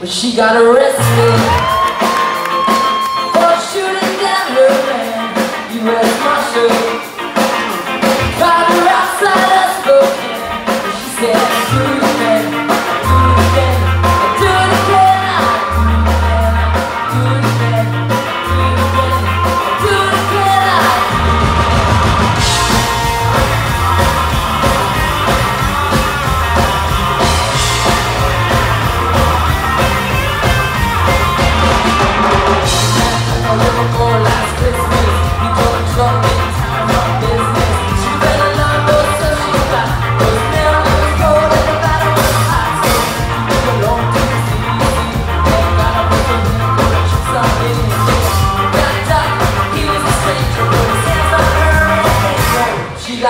But she got arrested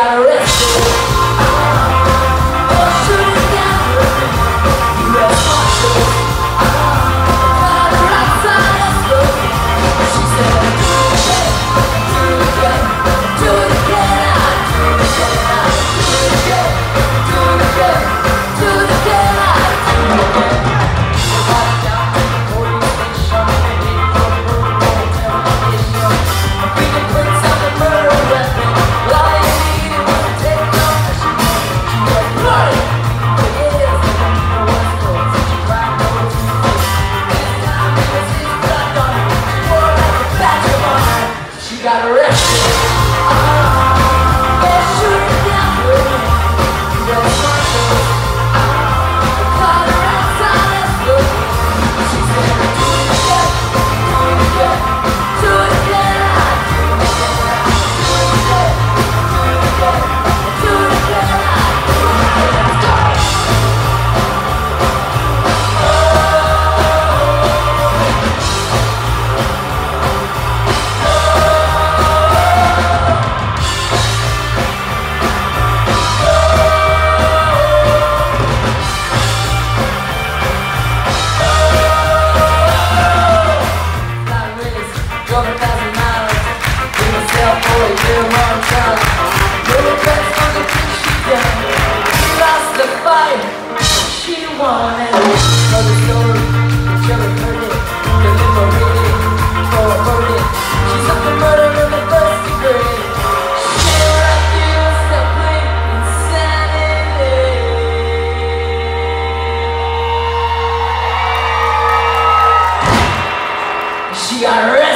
got arrested. got to Alright.